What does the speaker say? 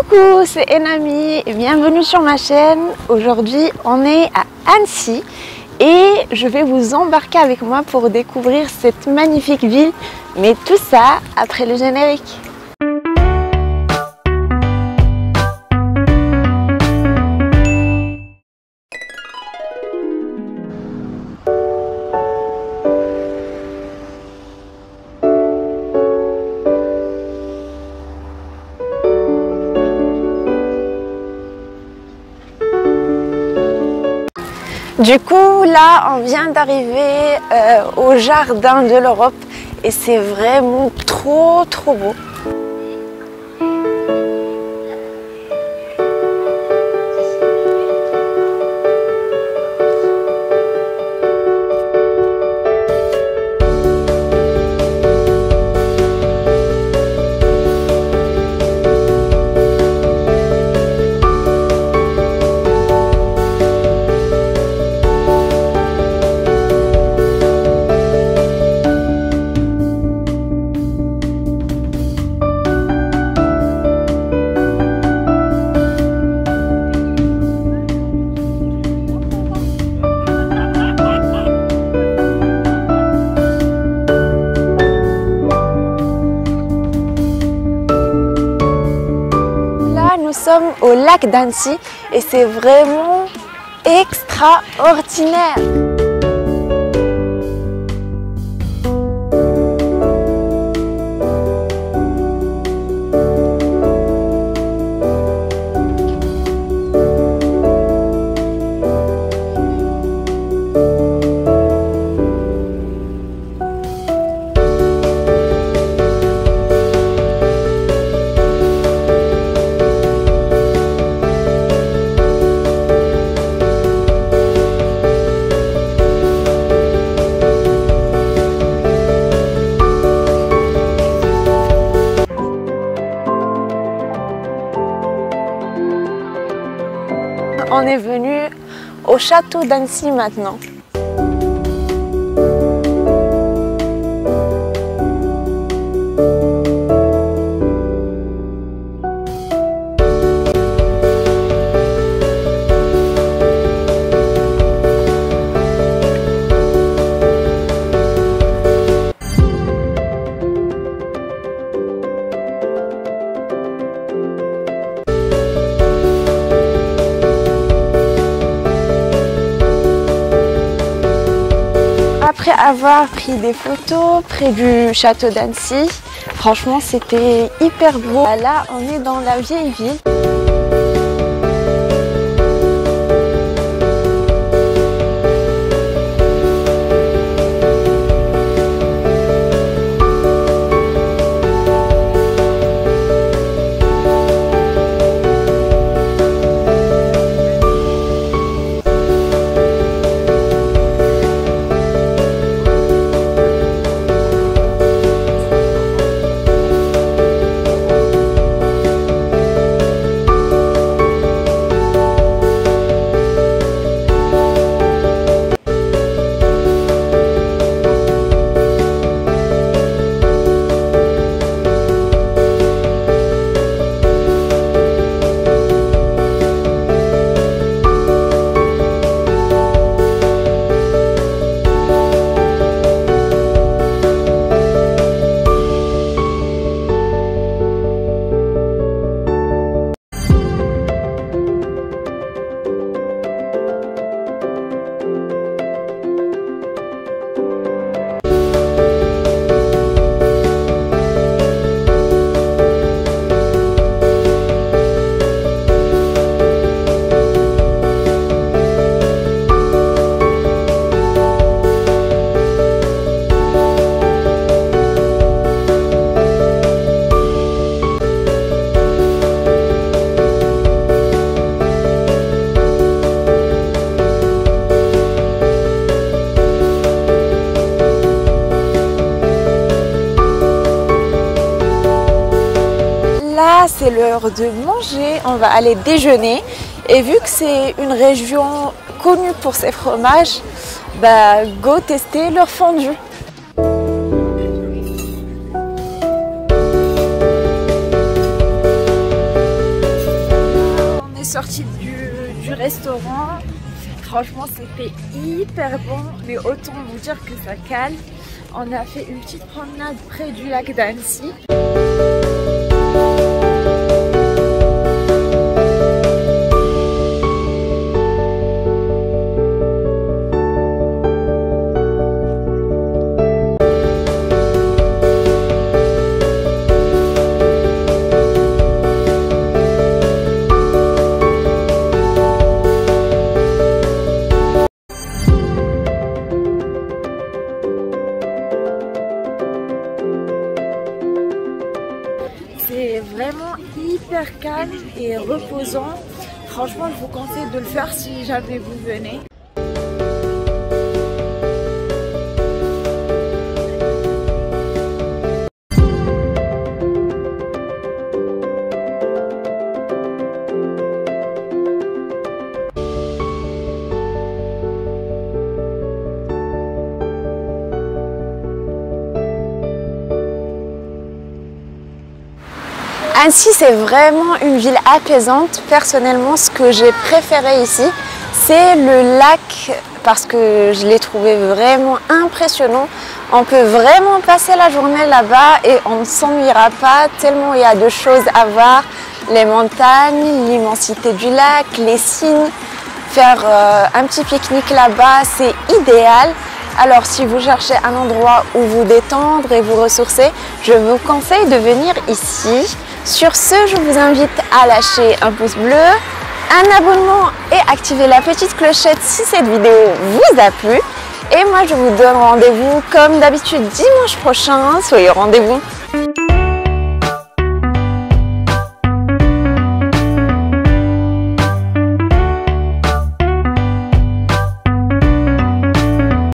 Coucou, c'est Enami et bienvenue sur ma chaîne. Aujourd'hui, on est à Annecy et je vais vous embarquer avec moi pour découvrir cette magnifique ville. Mais tout ça après le générique. Du coup, là, on vient d'arriver euh, au jardin de l'Europe et c'est vraiment trop, trop beau. Au lac d'Annecy et c'est vraiment extraordinaire. On est venu au château d'Annecy maintenant. Avoir pris des photos près du château d'Annecy, franchement c'était hyper beau. Là on est dans la vieille ville. Là, c'est l'heure de manger. On va aller déjeuner. Et vu que c'est une région connue pour ses fromages, bah, go tester leur fondue. sortie du, du restaurant. Franchement, c'était hyper bon, mais autant vous dire que ça cale. On a fait une petite promenade près du lac d'Annecy. Et reposant. Franchement, je vous conseille de le faire si jamais vous venez. Annecy, c'est vraiment une ville apaisante. Personnellement, ce que j'ai préféré ici, c'est le lac parce que je l'ai trouvé vraiment impressionnant. On peut vraiment passer la journée là-bas et on ne s'ennuiera pas tellement il y a de choses à voir. Les montagnes, l'immensité du lac, les signes. Faire euh, un petit pique-nique là-bas, c'est idéal. Alors si vous cherchez un endroit où vous détendre et vous ressourcer, je vous conseille de venir ici. Sur ce, je vous invite à lâcher un pouce bleu, un abonnement et activer la petite clochette si cette vidéo vous a plu. Et moi, je vous donne rendez-vous comme d'habitude dimanche prochain. Soyez au rendez-vous.